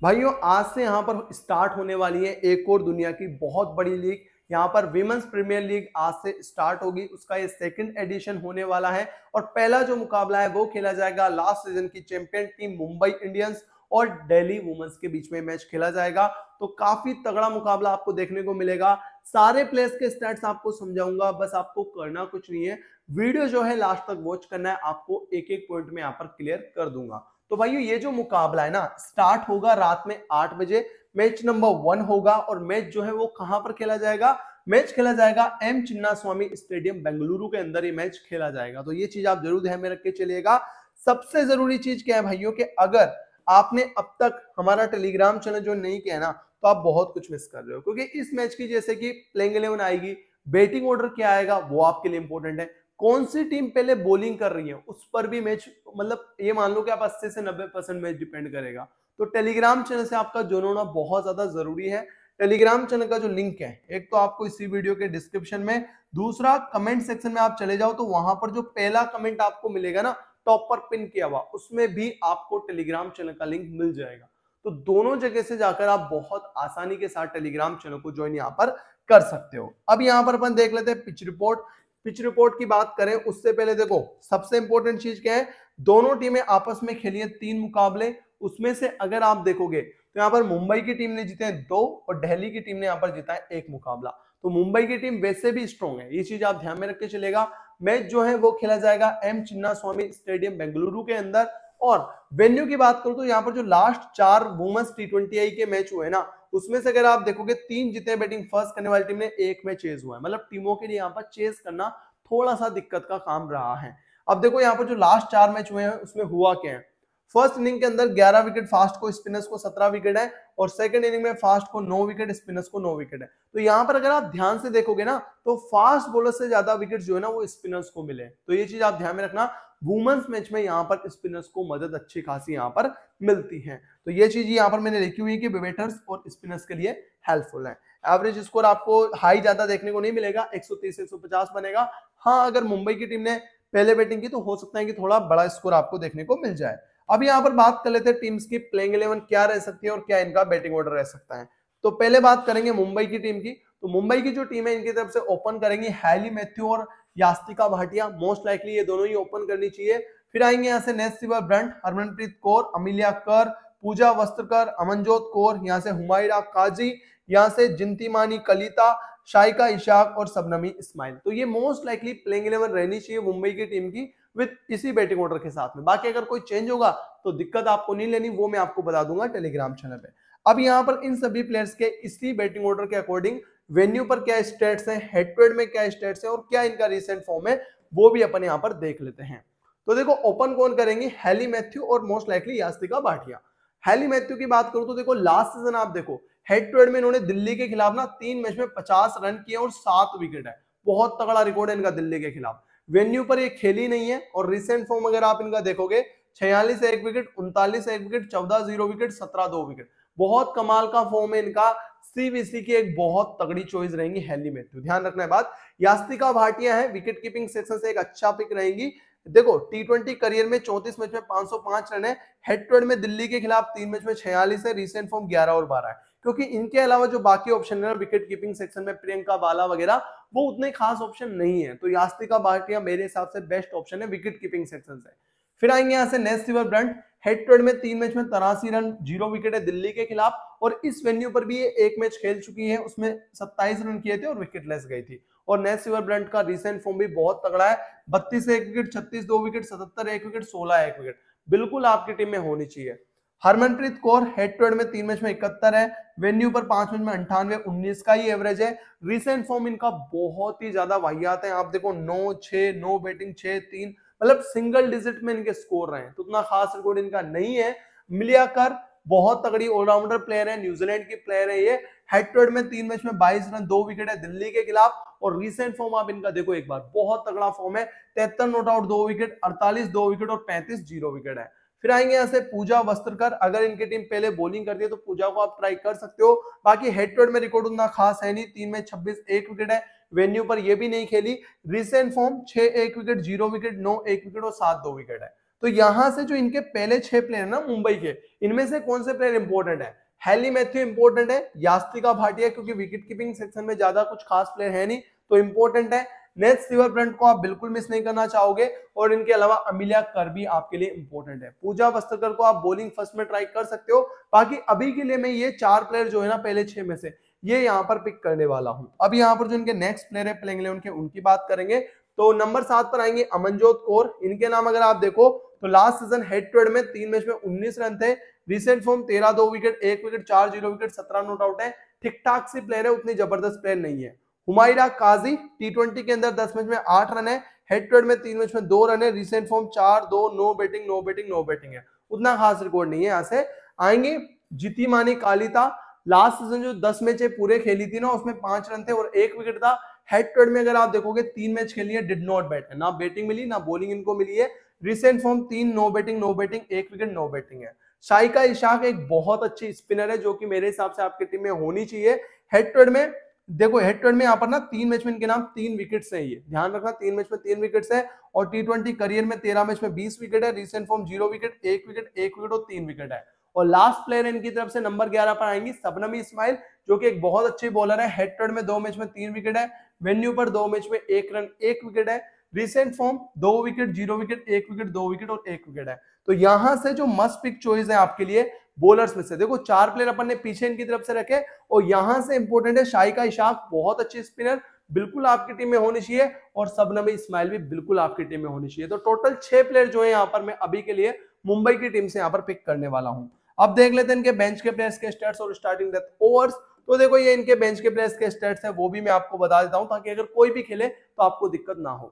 भाइयों, आज से यहाँ पर स्टार्ट होने वाली है एक और दुनिया की बहुत बड़ी लीग यहाँ पर विमेंस प्रीमियर लीग आज से स्टार्ट होगी, उसका ये सेकंड एडिशन होने वाला है। और पहला जो मुकाबला है, वो खेला जाएगा लास्ट सीज़न की चैंपियन टीम मुंबई इंडियंस और दिल्ली वुमेन्स के बीच में मैच खेला जाएगा। तो काफ़ी तगड़ा मुकाबला आपको देखने को मिलेगा। सारे प्लेयर्स के स्टैट्स आपको समझाऊँगा, बस आपको करना कुछ नहीं है। वीडियो जो है लास्ट तक वॉच करना है, आपको एक एक पॉइंट में यहाँ पर क्लियर कर दूँगा। तो भाइयों, ये जो मुकाबला है ना स्टार्ट होगा रात में आठ बजे मैच नंबर वन होगा और मैच जो है वो कहाँ पर खेला जाएगा? मैच खेला जाएगा M Chinnaswamy stadium Bengaluru के अंदर ये मैच खेला जाएगा। तो ये चीज़ आप ज़रूर ध्यान में रख के चलिएगा। सबसे ज़रूरी चीज़ क्या है भाइयों कि अगर आपने अब तक हमारा टेलीग्राम चैनल जो नहीं किया ना तो आप बहुत कुछ मिस कर रहे हो। क्योंकि इस मैच की जैसे कि प्लेइंग इलेवन आएगी बैटिंग ऑर्डर क्या आएगा, वो आपके लिए इंपॉर्टेंट है। कौन सी टीम पहले बॉलिंग कर रही है? उस पर भी मैच मतलब ये मान लो कि आप 80 से 90 परसेंट मैच डिपेंड करेगा। तो टेलीग्राम चैनल से आपका जुड़ना होना बहुत ज़्यादा ज़रूरी है। टेलीग्राम चैनल का जो लिंक है, एक तो आपको इसी वीडियो के डिस्क्रिप्शन में, दूसरा कमेंट सेक्शन में आप चले जाओ तो वहाँ पर जो पहला कमेंट आपको मिलेगा ना टॉप पर पिन किया हुआ, उसमें भी आपको टेलीग्राम चैनल का लिंक मिल जाएगा। तो दोनों जगह से जाकर आप बहुत आसानी के साथ टेलीग्राम चैनल को ज्वाइन यहाँ पर कर सकते हो। अब यहाँ पर अपन देख लेते हैं पिच रिपोर्ट पिच रिपोर्ट की बात करें, उससे पहले देखो, सबसे इंपॉर्टेंट चीज़ क्या है? दोनों टीमें आपस में खेली है तीन मुकाबले। उसमें से अगर आप देखोगे तो यहाँ पर मुंबई की टीम ने जीते हैं दो और दिल्ली की टीम ने यहाँ पर जीता है एक मुकाबला। तो मुंबई की टीम वैसे भी स्ट्रॉन्ग है, ये चीज़ आप ध्यान में रख के चलेगा। मैच जो है वो खेला जाएगा M Chinnaswamy stadium Bengaluru के अंदर। और वेन्यू की बात करूँ तो यहाँ पर जो लास्ट चार वुमेन्स टी आई के मैच हुए ना उसमें से अगर आप देखोगे तीन जीते बैटिंग, फ़र्स्ट करने वाली टीम ने, एक में चेज हुआ है। मतलब टीमों के लिए यहाँ पर चेज करना थोड़ा सा दिक्कत का काम रहा है। अब देखो यहाँ पर जो लास्ट चार मैच हुए हैं, उसमें हुआ क्या है? फ़र्स्ट इनिंग के अंदर 11 विकेट फास्ट को स्पिनर्स को 17 विकेट है और सेकंड इनिंग में फास्ट को 9 विकेट स्पिनर्स को 9 विकेट है। तो यहाँ पर अगर आप ध्यान से देखोगे ना तो फास्ट बॉलर से ज़्यादा विकेट जो है ना, वो स्पिनर्स को मिले तो ये चीज़ आप ध्यान में रखना। वुमेन्स मैच में यहाँ पर स्पिनर्स को मदद अच्छी खासी यहाँ पर मिलती है। तो ये चीज़ यहाँ पर मैंने लिखी हुई है कि बैटर्स और स्पिनर्स के लिए हेल्पफुल है। एवरेज स्कोर आपको हाई ज़्यादा देखने को नहीं मिलेगा 130 150 बनेगा। हाँ अगर मुंबई की टीम ने पहले बैटिंग की तो हो सकता है कि थोड़ा बड़ा स्कोर आपको देखने को मिल जाए। अब यहाँ पर बात कर लेते हैं टीम्स की प्लेइंग इलेवन क्या रह सकती है और क्या इनका बैटिंग ऑर्डर रह सकता है। तो पहले बात करेंगे मुंबई की टीम की। तो मुंबई की जो टीम है, इनकी तरफ़ से ओपन करेंगी हैली मैथ्यू और यास्तिका भाटिया मोस्ट लाइकली ये दोनों ही ओपन करनी चाहिए। फिर आएँगे यहाँ से Nat Sciver Brunt, Harmanpreet Kaur, Amelia Kerr, Pooja Vastrakar, Amanjot Kaur, यहाँ से हुमायरा काजी, यहाँ से जिंतीमानी कलिता, शाइका इशाक और सबनमी इस्माइल। तो ये मोस्ट लाइकली प्लेइंग इलेवन रहनी चाहिए मुंबई की टीम की विथ इसी बैटिंग ऑर्डर के साथ में। बाकी अगर कोई चेंज होगा तो दिक्कत आपको नहीं लेनी, वो मैं आपको बता दूँगा टेलीग्राम चैनल पे। अब यहाँ पर इन सभी प्लेयर्स के इसी बैटिंग ऑर्डर के अकॉर्डिंग वेन्यू पर क्या स्टेट्स है हेड टू हेड में क्या स्टेट्स है और क्या इनका रिसेंट फॉर्म है, वो भी अपन यहाँ पर देख लेते हैं। तो देखो ओपन कौन करेंगे? हेली मैथ्यू और most likely Yastika Bhatia. Hayley Matthews की बात करूँ तो देखो लास्ट सीज़न आप देखो हेड टू हेड में इन्होंने दिल्ली के खिलाफ ना तीन मैच में पचास रन किए और सात विकेट है। बहुत तगड़ा रिकॉर्ड है इनका दिल्ली के खिलाफ। वेन्यू पर ये खेली नहीं है और रिसेंट फॉर्म अगर आप इनका देखोगे, छियालीस एक विकेट उनतालीस एक विकेट चौदह ज़ीरो विकेट सत्रह दो विकेट बहुत कमाल का फॉर्म है इनका। सीबीसी की एक बहुत तगड़ी चॉइस रहेंगी हेली मैथ्यू ध्यान रखना है बात, यास्तिका भाटिया है विकेट कीपिंग सेक्शन से एक अच्छा पिक रहेंगी। देखो टी ट्वेंटी करियर में चौतीस मैच में 505 रन है हेड टू हेड में दिल्ली के खिलाफ तीन मैच में छियालीस है रिसेंट फॉर्म 11 और 12 है। क्योंकि इनके अलावा जो बाकी ऑप्शन है विकेट कीपिंग सेक्शन में प्रियंका बाला वगैरह, वो उतने खास ऑप्शन नहीं है। तो यास्तिका भाटिया मेरे हिसाब से बेस्ट ऑप्शन है विकेट कीपिंग सेक्शन से फिर आएँगे यहाँ से Nat Sciver Brunt head to head में तीन मैच में तरासी रन, ज़ीरो विकेट है दिल्ली के खिलाफ, और इस वेन्यू पर भी ये एक मैच खेल चुकी है, उसमें सत्ताईस रन किए थे और विकेट लेस गई थी। और नेस्ट सिवर ब्रंट का रिसेंट फॉर्म भी बहुत तगड़ा है, बत्तीस एक विकेट छत्तीस दो विकेट सतहत्तर एक विकेट सोलह एक विकेट बिल्कुल आपकी टीम में होनी चाहिए। Harmanpreet Kaur head to head में तीन मैच में इकहत्तर है वेन्यू पर पाँच मैच में अंठानवे, उन्नीस का ही एवरेज है। रिसेंट फॉर्म इनका बहुत ही ज़्यादा वाहियात है, आप देखो नौ छह, नौ बैटिंग छह, तीन मतलब सिंगल डिजिट में इनके स्कोर रहे हैं। तो उतना खास रिकॉर्ड इनका नहीं है। मिलियाकर बहुत तगड़ी ऑलराउंडर प्लेयर है न्यूजीलैंड की प्लेयर है ये। हेड टू हेड में तीन मैच में 22 रन, दो विकेट है दिल्ली के खिलाफ। और रिसेंट फॉर्म आप इनका देखो एक बार, बहुत तगड़ा फॉर्म है। तिहत्तर नोट आउट दो विकेट अड़तालीस, दो विकेट और पैंतीस ज़ीरो विकेट है। फिर आएँगे यहाँ से पूजा वस्त्रकर। अगर इनकी टीम पहले बॉलिंग करती है तो पूजा को आप ट्राई कर सकते हो। बाकी हेड टू हेड में रिकॉर्ड उतना खास है नहीं। तीन में छब्बीस, एक विकेट है। वेन्यू पर यह भी नहीं खेली। रिसेंट फॉर्म छह एक विकेट ज़ीरो विकेट नौ एक विकेट और सात दो विकेट है। तो यहाँ से जो इनके पहले छह प्लेयर है ना, मुंबई के, इनमें से कौन से प्लेयर इंपॉर्टेंट है? हेली मैथ्यू इंपॉर्टेंट है यास्तिका भाटिया, क्योंकि विकेट कीपिंग सेक्शन में ज़्यादा कुछ खास प्लेयर है नहीं तो इंपॉर्टेंट है। नेक्स्ट सिल्वर ब्रंट को आप बिल्कुल मिस नहीं करना चाहोगे, और इनके अलावा अमिलिया कर भी आपके लिए इंपॉर्टेंट है। पूजा वस्त्रकर को आप बॉलिंग फ़र्स्ट में ट्राई कर सकते हो। बाकी अभी के लिए मैं ये चार प्लेयर जो है ना, पहले छह में से ये यहाँ पर पिक करने वाला हूँ। अब यहाँ पर जो इनके नेक्स्ट प्लेयर है प्लेइंग इलेवन के, उनकी बात करेंगे। तो नंबर सात पर आएँगे अमनजोत कौर। इनके नाम अगर आप देखो तो last season head to head में तीन मैच में उन्नीस रन थे। रिसेंट फॉर्म तेरह दो विकेट एक विकेट चार ज़ीरो विकेट सत्रह नोट आउट है। ठीक ठाक सी प्लेयर है, उतनी ज़बरदस्त प्लेयर नहीं है। हुमायरा काजी टी ट्वेंटी के अंदर दस मैच में आठ रन है। हेड टू हेड में तीन मैच में दो रन है। रिसेंट फॉर्म चार दो no batting no batting no batting है। उतना खास रिकॉर्ड नहीं है यहाँ से। आएँगे जीती मानी कालिता। लास्ट सीज़न जो दस मैच पूरे खेली थी ना, उसमें पाँच रन थे और एक विकेट था। हेड टू हेड में अगर आप देखोगे, तीन मैच खेली है डिड नॉट बैट है। ना बैटिंग मिली, ना बॉलिंग इनको मिली है। रिसेंट फॉर्म तीन नो बैटिंग नो बैटिंग एक विकेट नो बैटिंग है। शाइका इशाक एक बहुत अच्छी स्पिनर है, जो कि मेरे हिसाब से आपकी टीम में होनी चाहिए। हेड टू हेड में, देखो हेड टू हेड में यहाँ पर ना तीन मैच में इनके नाम तीन विकेट्स हैं ये। ध्यान रखना, तीन मैच में तीन विकेट्स है और टी ट्वेंटी करियर में तेरह मैच में बीस विकेट है। रिसेंट फॉर्म ज़ीरो विकेट एक विकेट एक विकेट और तीन विकेट है। और लास्ट प्लेयर इनकी तरफ़ से नंबर ग्यारह पर आएँगी सबनमी इस्माइल, जो कि एक बहुत अच्छी बॉलर है। हेड में दो मैच में तीन विकेट है। वेन्यू पर दो मैच में एक रन एक विकेट है। रिसेंट फॉर्म दो विकेट ज़ीरो विकेट एक विकेट दो विकेट और एक विकेट है। तो यहाँ से जो मस्ट पिक चॉइस है आपके लिए बॉलर्स में से, देखो, चार प्लेयर अपन ने पीछे इनकी तरफ़ से रखे और यहाँ से इंपॉर्टेंट है शाही का इशाक, बहुत अच्छे स्पिनर बिल्कुल आपकी टीम में होनी चाहिए और सबनबी इस्माइल भी बिल्कुल आपकी टीम में होनी चाहिए। तो टोटल छह प्लेयर जो है यहाँ पर मैं अभी के लिए मुंबई की टीम से यहाँ पर पिक करने वाला हूँ। अब देख लेते हैं इनके बेंच के प्लेयर्स के स्टेट्स और स्टार्टिंग डेथ ओवर्स तो देखो ये इनके बेंच के प्लेयर्स के स्टेट्स है, वो भी मैं आपको बता देता हूँ ताकि अगर कोई भी खेले तो आपको दिक्कत ना हो।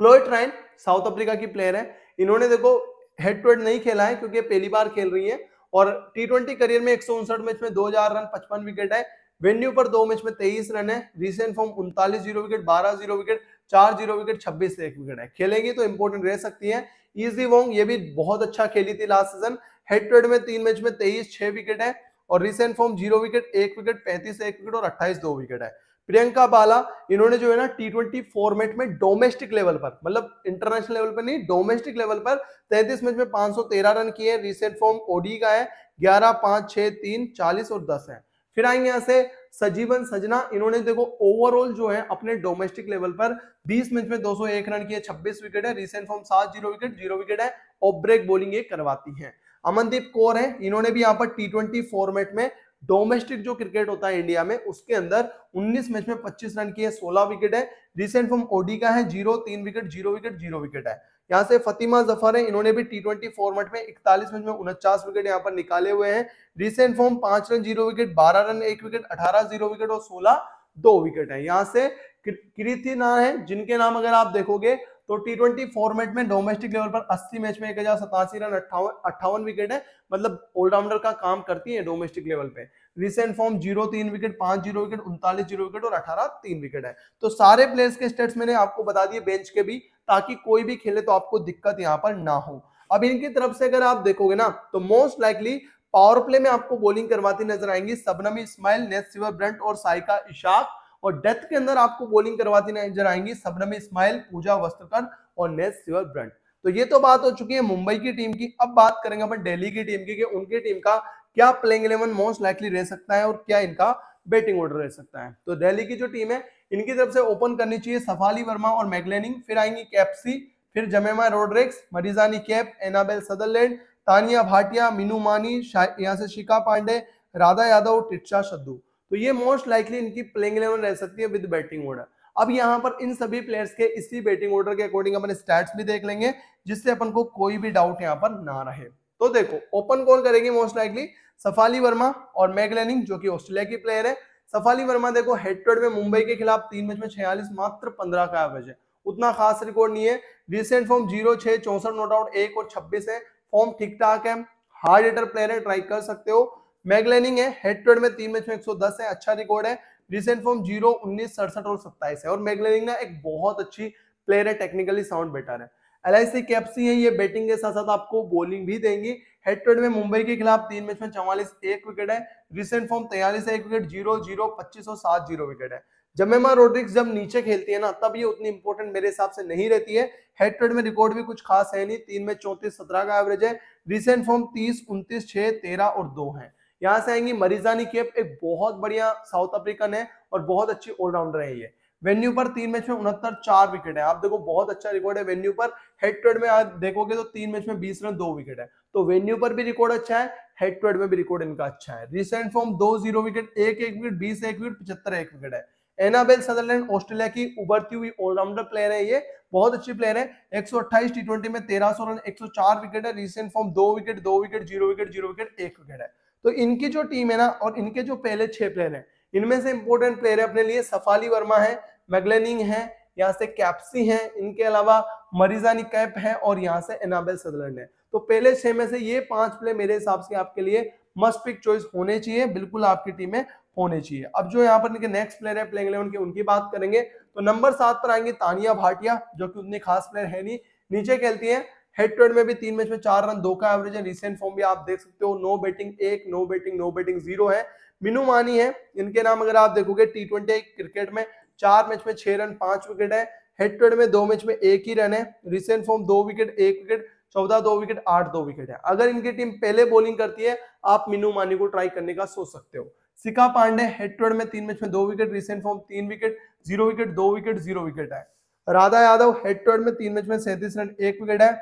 क्लोइट राइन साउथ अफ्रीका की प्लेयर है। इन्होंने देखो हेड टू हेड नहीं खेला है क्योंकि पहली बार खेल रही है और टी करियर में एक सौ उनसठ मैच में दो हज़ार रन, पचपन विकेट है। वेन्यू पर दो मैच में तेईस रन है। रिसेंट फॉर्म उनतालीस ज़ीरो विकेट बारह ज़ीरो विकेट चार ज़ीरो विकेट छब्बीस एक विकेट है। खेलेंगी तो इंपोर्टेंट रह सकती है। इजी वोंग ये भी बहुत अच्छा खेली थी last season head to head में तीन मैच में तेईस, छह विकेट है और रिसेंट फॉर्म ज़ीरो विकेट एक विकेट पैंतीस, एक विकेट और अट्ठाईस, दो विकेट है। प्रियंका बाला, इन्होंने जो है ना टी ट्वेंटी फॉर्मेट में डोमेस्टिक लेवल पर मतलब इंटरनेशनल लेवल पर नहीं डोमेस्टिक लेवल पर तैतीस मैच में 513 रन किए रिसेंट फॉर्म ओडी का है, ग्यारह, पाँच, छह, तीन, चालीस और दस है। फिर आएँगे यहाँ से सजीवन सजना, इन्होंने देखो ओवरऑल जो है अपने डोमेस्टिक लेवल पर 20 मैच में 201 रन किए 26 विकेट है। रिसेंट फॉर्म सात ज़ीरो विकेट ज़ीरो विकेट है और ब्रेक बॉलिंग ये करवाती है। अमनदीप कौर है, इन्होंने भी यहाँ पर टी ट्वेंटी फॉर्मेट में डोमेस्टिक जो क्रिकेट होता है इंडिया में, उसके अंदर 19 मैच में 25 रन किए 16 विकेट है। रिसेंट फॉर्म ओडी का है ज़ीरो तीन wicket zero wicket zero wicket है। यहाँ से फतिमा ज़फ़र है, इन्होंने भी टी ट्वेंटी फॉर्मेट में इकतालीस मैच में उनचास विकेट यहाँ पर निकाले हुए हैं। रिसेंट फॉर्म पाँच रन ज़ीरो विकेट बारह रन, एक विकेट अठारह ज़ीरो विकेट और सोलह, दो विकेट है। यहाँ से कृति ना है, जिनके नाम अगर आप देखोगे तो टी ट्वेंटी फॉर्मेट में डोमेस्टिक लेवल पर 80 मैच में एक हज़ार सतासी रन, अट्ठावन अट्ठावन विकेट है। मतलब ऑलराउंडर का काम करती है डोमेस्टिक लेवल पे। रिसेंट फॉर्म ज़ीरो तीन विकेट पाँच ज़ीरो विकेट उनतालीस ज़ीरो विकेट और अठारह तीन विकेट है। तो सारे प्लेयर्स के स्टेट्स मैंने आपको बता दिए बेंच के भी, ताकि कोई भी खेले तो आपको दिक्कत यहाँ पर ना हो। अब इनकी तरफ़ से अगर आप देखोगे ना तो मोस्ट लाइकली पावर प्ले में आपको बॉलिंग करवाती नज़र आएँगी सबनमी इस्माइल सिवर, ब्रंट और साइका इशाक। और डेथ के अंदर आपको बॉलिंग करवाती नज़र आएँगी, सबनमी इस्माइल, पूजा वस्त्रकर और नेट सिवर ब्रंट तो ये तो बात हो चुकी है मुंबई की टीम की। अब बात करेंगे अपन दिल्ली की टीम की कि उनकी टीम का क्या प्लेइंग इलेवन मोस्ट लाइकली रह सकता है और क्या इनका बैटिंग ऑर्डर रह सकता है। तो दिल्ली की जो टीम है, इनकी तरफ़ से ओपन करनी चाहिए सफाली वर्मा और मैगलेनिंग फिर आएँगी कैप्सी, फिर Jemimah Rodrigues Marizanne Kapp, Annabel Sutherland, Taniya Bhatia, Minnu Mani यहाँ से शिका पांडे, राधा यादव टिट्सा सद्दू तो ये मोस्ट लाइकली इनकी प्लेइंग इलेवन रह सकती है विद बैटिंग ऑर्डर अब यहाँ पर इन सभी प्लेयर्स के इसी बैटिंग ऑर्डर के अकॉर्डिंग अपन स्टैट्स भी देख लेंगे, जिससे अपन को कोई भी डाउट यहाँ पर ना रहे। तो देखो ओपन कौन करेंगे मोस्ट लाइकली सफाली वर्मा और मैगलेनिंग जो कि ऑस्ट्रेलिया की प्लेयर है। सफाली वर्मा देखो हेड में मुंबई के खिलाफ तीन मैच में छियालीस, मात्र पंद्रह का एवरेज है। उतना खास रिकॉर्ड नहीं है। रिसेंट फॉर्म ज़ीरो छह, चौसठ नोट आउट एक और छब्बीस है। फॉर्म ठीक ठाक है। हार्ड हिटर प्लेयर है ट्राई कर सकते हो। मैगलेनिंग है हेड टू हेड में तीन मैच में 110 है अच्छा रिकॉर्ड है। रिसेंट फॉर्म ज़ीरो उन्नीस, सड़सठ और सत्ताईस है। और मैगलेनिंग ना एक बहुत अच्छी प्लेयर है टेक्निकली साउंड बेटर है। एल आई सी कैप्सी है, ये बैटिंग के साथ साथ आपको बॉलिंग भी देंगी। हेड टू हेड में मुंबई के खिलाफ तीन मैच में चौवालीस, एक विकेट है। रिसेंट फॉर्म तैयालीस एक विकेट ज़ीरो ज़ीरो पच्चीस और सात ज़ीरो विकेट है। जमेमा रोड्रिक्स जब नीचे खेलती है ना, तब ये उतनी इंपॉर्टेंट मेरे हिसाब से नहीं रहती है। हेड टू हेड में रिकॉर्ड भी कुछ खास है नहीं। तीन में चौतीस, सत्रह का एवरेज है। रिसेंट फॉर्म तीस, उनतीस, छह, तेरह और दो है। यहाँ से आएँगी मरीजानी केप, एक बहुत बढ़िया साउथ अफ्रीकन है और बहुत अच्छी ऑलराउंडर है ये। वेन्यू पर तीन मैच में उनहत्तर, चार विकेट है। आप देखो, बहुत अच्छा रिकॉर्ड है वेन्यू पर। हेड टू हेड में आप देखोगे तो तीन मैच में बीस रन, दो विकेट है। तो वेन्यू पर भी रिकॉर्ड अच्छा है, हेड टू हेड में भी रिकॉर्ड इनका अच्छा है। रिसेंट फॉर्म दो ज़ीरो विकेट, एक एक विकेट, बीस एक विकेट, पचहत्तर एक विकेट है। एनाबेल सदरलैंड, ऑस्ट्रेलिया की उभरती हुई ऑलराउंडर प्लेयर है ये। बहुत अच्छी प्लेयर है। 128 टी में 1300 रन 104 विकेट है। रिसेंट फॉर्म दो विकेट दो wicket, zero wicket zero wicket, एक विकेट है। तो इनकी जो टीम है ना, और इनके जो पहले छह प्लेयर है, इनमें से इंपॉर्टेंट प्लेयर है अपने लिए सफाली वर्मा है, मैगलेनिंग है, यहाँ से कैप्सी है, इनके अलावा मरीजानी कैप है, और यहाँ से एनाबेल सदरलैंड है। तो पहले छह में से ये पाँच प्लेयर मेरे हिसाब से आपके लिए मस्ट पिक चॉइस होने चाहिए, बिल्कुल आपकी टीम में होने चाहिए। अब जो यहाँ पर इनके नेक्स्ट प्लेयर है प्लेइंग इलेवन के, उनकी बात करेंगे तो नंबर सात पर आएँगे तानिया भाटिया, जो कि उतनी खास प्लेयर है नहीं, नीचे खेलती है हेड टू हेड में भी तीन मैच में चार रन, दो का एवरेज है। रिसेंट फॉर्म भी आप देख सकते हो। नो बैटिंग एक no batting no batting zero है। मिनू मानी है। इनके नाम अगर आप देखोगे टी ट्वेंटी क्रिकेट में चार मैच में छह रन, पाँच विकेट है। हेड टू हेड में दो मैच में एक ही रन है। रिसेंट फॉर्म दो विकेट एक विकेट चौदह दो विकेट आठ दो विकेट है। अगर इनकी टीम पहले बॉलिंग करती है, आप मिनू मानी को ट्राई करने का सोच सकते हो। सिका पांडे हेड टू हेड में तीन मैच में दो विकेट रिसेंट फॉर्म तीन विकेट ज़ीरो विकेट दो विकेट ज़ीरो विकेट है। Radha Yadav head to head में तीन मैच में सैंतीस रन, एक विकेट है।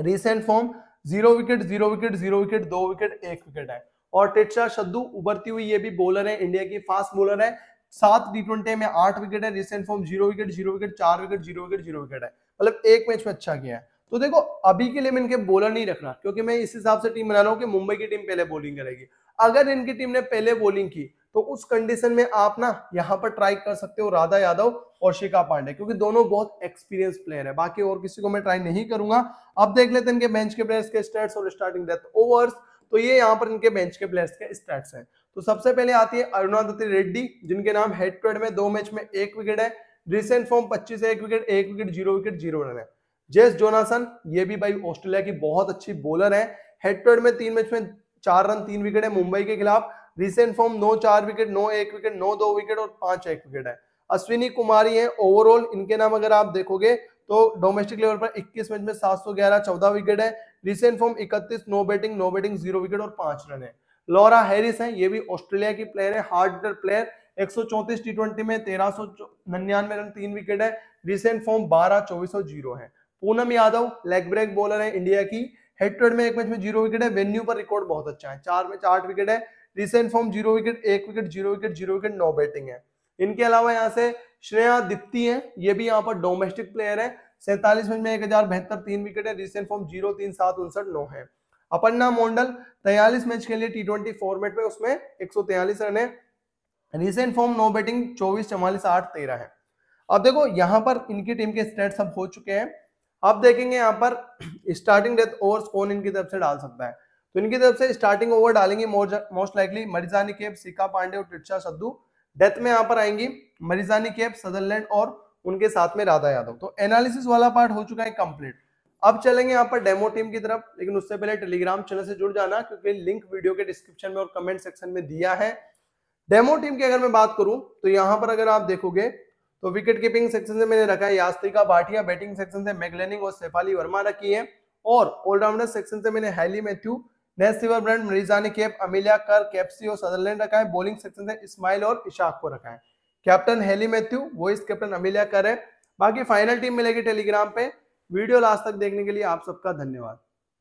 Recent form zero wicket zero wicket zero wicket दो विकेट एक विकेट है। और टिट्सा शद्दू उभरती हुई ये भी बॉलर है, इंडिया की फास्ट बॉलर है। सात टी ट्वेंटी में आठ विकेट है recent form zero wicket zero wicket चार wicket zero wicket zero wicket है। मतलब एक मैच में अच्छा किया है। तो देखो, अभी के लिए मैं इनके बॉलर नहीं रखना, क्योंकि मैं इस हिसाब से टीम बना रहा हूँ कि मुंबई की टीम पहले बॉलिंग करेगी। अगर इनकी टीम ने पहले बॉलिंग की तो उस कंडीशन में आप ना यहाँ पर ट्राई कर सकते हो राधा यादव और शिका पांडे, क्योंकि दोनों बहुत एक्सपीरियंस प्लेयर है। बाकी और किसी को मैं ट्राई नहीं करूँगा। अब देख लेते हैं इनके बेंच के प्लेयर्स के स्टैट्स और स्टार्टिंग डेथ ओवर्स तो ये यहाँ पर इनके बेंच के प्लेयर्स के स्टैट्स हैं। तो सबसे पहले आती है अरुणादत्ती रेड्डी, जिनके नाम हेड टू हेड में दो मैच में एक विकेट है। रिसेंट फॉर्म पच्चीस एक विकेट एक wicket zero wicket zero run है। जेस जोनासन ये भी भाई ऑस्ट्रेलिया की बहुत अच्छी बॉलर है। हेड टू हेड में तीन मैच में चार रन तीन विकेट है मुंबई के खिलाफ। रिसेंट फॉर्म नो चार विकेट नो एक विकेट नो दो विकेट और पाँच एक विकेट है। अश्विनी कुमारी है ओवरऑल इनके नाम अगर आप देखोगे तो डोमेस्टिक लेवल पर 21 मैच में 711 14 विकेट है। Recent form 31 no batting no batting zero wicket और पाँच रन है। लॉरा हैरिस है, ये भी ऑस्ट्रेलिया की प्लेयर है हार्ड हिटर प्लेयर एक सौ चौंतीस टी ट्वेंटी में तेरह सौ रन, तीन विकेट है। रिसेंट फॉर्म बारह, चौबीस और ज़ीरो है। Poonam Yadav leg break bowler है, इंडिया की। हेड टू में एक मैच में ज़ीरो विकेट है वेन्यू पर रिकॉर्ड बहुत अच्छा है। चार में आठ विकेट है। रिसेंट फॉर्म ज़ीरो विकेट एक wicket zero wicket zero wicket no batting है। इनके अलावा यहाँ से श्रेया दीप्ति है, ये भी यहाँ पर डोमेस्टिक प्लेयर है। सैतालीस मैच में एक हज़ार बहत्तर तीन विकेट है रिसेंट फॉर्म ज़ीरो तीन सात उनसठ नौ है। अपन्ना मोंडल तैयालीस मैच के लिए टी ट्वेंटी फॉर्मेट में उसमें एक सौ तैयालीस रन है। रिसेंट फॉर्म नो बैटिंग चौबीस, चवालीस, आठ, तेरह है। अब देखो, यहाँ पर इनकी टीम के स्टेट सब हो चुके हैं। अब देखेंगे यहाँ पर स्टार्टिंग डेथ ओवर्स कौन इनकी तरफ़ से डाल सकता है। तो इनकी तरफ़ से स्टार्टिंग ओवर डालेंगे most likely Marizanne Kapp, Shikha Pandey और टिट्सा सद्दू। डेथ में यहाँ पर आएँगी मरिजानी केप, सदरलैंड और उनके साथ में राधा यादव। तो एनालिसिस वाला पार्ट हो चुका है कंप्लीट अब चलेंगे यहाँ पर डेमो टीम की तरफ़, लेकिन उससे पहले टेलीग्राम चैनल से जुड़ जाना, क्योंकि लिंक वीडियो के डिस्क्रिप्शन में और कमेंट सेक्शन में दिया है। डेमो टीम की अगर मैं बात करूँ तो यहाँ पर अगर आप देखोगे तो विकेट कीपिंग सेक्शन से मैंने रखा है यास्त्रिका भाटिया बैटिंग सेक्शन से मैगलेनिंग और सेफाली वर्मा रखी है, और ऑलराउंडर सेक्शन से मैंने Hayley Matthews Sciver Brunt Marizanne Kapp Amelia कर कैप्सी और सदरलैंड रखा है। बॉलिंग सेक्शन से इस्माइल और इशाक को रखा है। कैप्टन हेली मैथ्यू वॉइस इस कैप्टन अमिलिया कर है। बाकी फाइनल टीम मिलेगी टेलीग्राम पे। वीडियो लास्ट तक देखने के लिए आप सबका धन्यवाद।